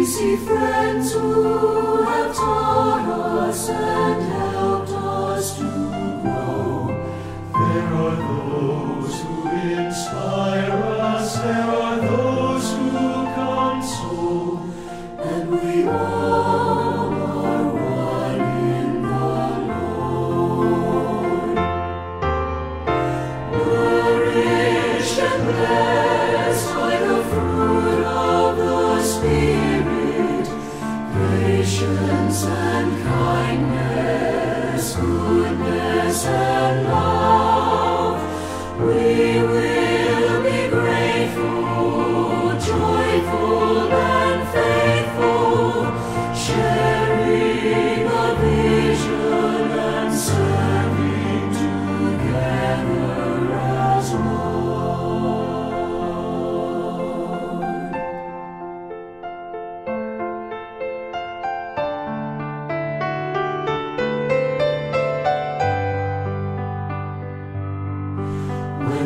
we see friends who have taught us patience and kindness, goodness and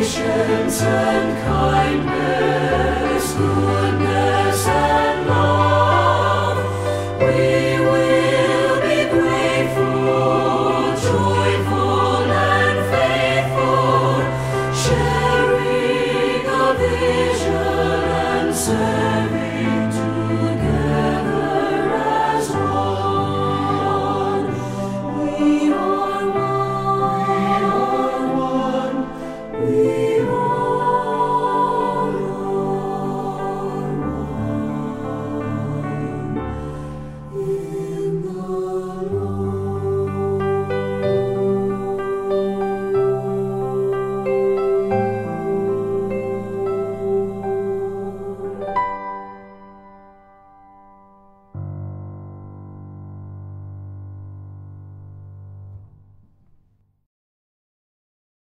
patience and kindness, goodness and love. We will be grateful, joyful and faithful, sharing a vision and serving together as one. We are one. We are one. We